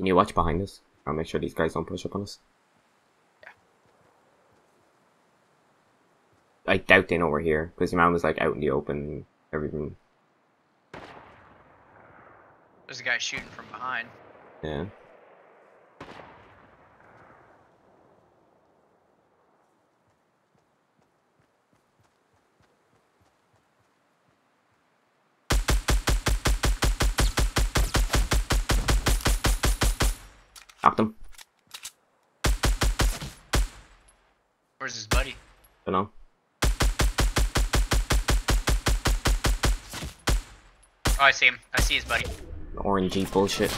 Can you watch behind us? I'll make sure these guys don't push up on us. Yeah. I doubt they know we're here because your man was like out in the open. Everything. There's a guy shooting from behind. Yeah. Knocked him. Where's his buddy? Don't know. Oh, I see him. I see his buddy. Orangey bullshit.